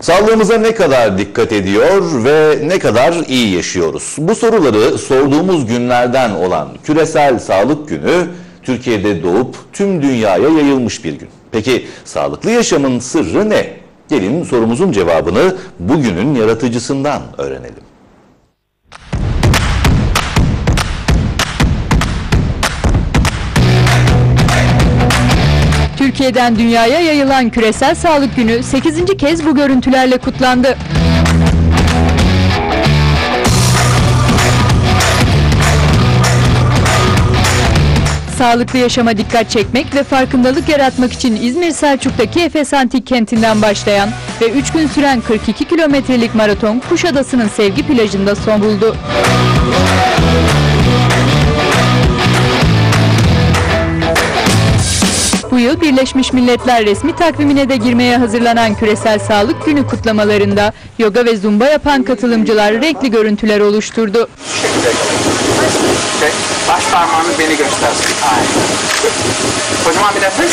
Sağlığımıza ne kadar dikkat ediyor ve ne kadar iyi yaşıyoruz? Bu soruları sorduğumuz günlerden olan Küresel Sağlık Günü Türkiye'de doğup tüm dünyaya yayılmış bir gün. Peki sağlıklı yaşamın sırrı ne? Gelin sorumuzun cevabını bugünün yaratıcısından öğrenelim. Türkiye'den dünyaya yayılan Küresel Sağlık Günü 8. kez bu görüntülerle kutlandı. Sağlıklı yaşama dikkat çekmek ve farkındalık yaratmak için İzmir Selçuk'taki Efes Antik Kenti'nden başlayan ve 3 gün süren 42 kilometrelik maraton Kuşadası'nın Sevgi plajında son buldu. Bu yıl Birleşmiş Milletler resmi takvimine de girmeye hazırlanan Küresel Sağlık Günü kutlamalarında yoga ve zumba yapan katılımcılar renkli görüntüler oluşturdu. baş parmağınız beni göstersin. Aynen. Kocaman bir nefes.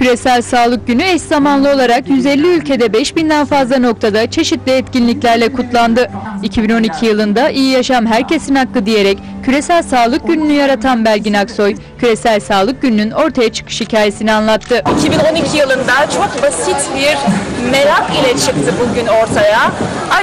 Küresel Sağlık Günü eş zamanlı olarak 150 ülkede 5000'den fazla noktada çeşitli etkinliklerle kutlandı. 2012 yılında iyi yaşam herkesin hakkı diyerek Küresel Sağlık Günü'nü yaratan Belgin Aksoy, Küresel Sağlık Günü'nün ortaya çıkış hikayesini anlattı. 2012 yılında çok basit bir merak ile çıktı bugün ortaya.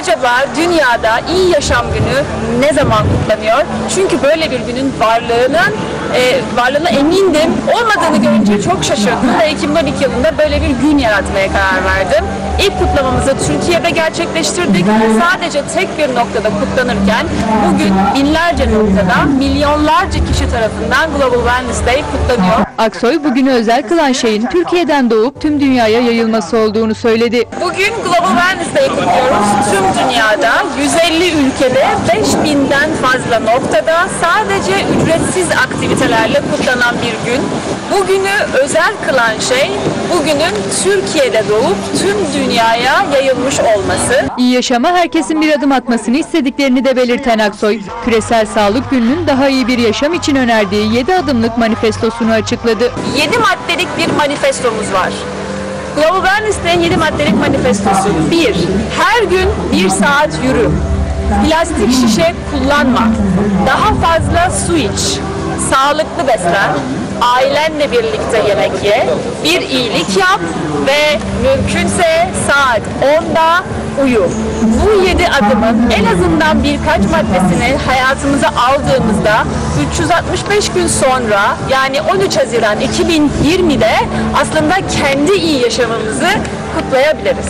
Acaba dünyada iyi yaşam günü ne zaman kutlanıyor? Çünkü böyle bir günün varlığının e, varlığına emindim. Olmadığını görünce çok şaşırdım ve 2012 yılında böyle bir gün yaratmaya karar verdim. İlk kutlamamızı Türkiye'de gerçekleştirdik. Sadece tek bir noktada kutlanırken bugün binlerce noktada milyonlarca kişi tarafından Global Wellness Day kutlanıyor. Aksoy bugünü özel kılan şeyin Türkiye'den doğup tüm dünyaya yayılması olduğunu söyledi. Bugün Global Wellness Day kutluyoruz. Tüm dünyada 150 ülkede 5000'den fazla noktada sadece ücretsiz aktivitelerle kutlanan bir gün. Bugünü özel kılan şey bugünün Türkiye'de doğup tüm dünyaya yayılmış olması. İyi yaşama herkesin bir adım atmasını istediklerini de belirten Aksoy, Küresel Sağlık Günü'nün daha iyi bir yaşam için önerdiği 7 adımlık manifestosunu açıkladı. 7 maddelik bir manifestomuz var. Global Wellness Day'in 7 maddelik manifestosu. 1. Her gün 1 saat yürü. Plastik şişe kullanma. Daha fazla su iç. Sağlıklı beslen. Ailenle birlikte yemek ye. Bir iyilik yap ve mümkünse saat 10'da uyu. Bu 7 adımın en azından birkaç maddesini hayatımıza aldığımızda 365 gün sonra yani 13 Haziran 2020'de aslında kendi iyi yaşamımızı kutlayabiliriz.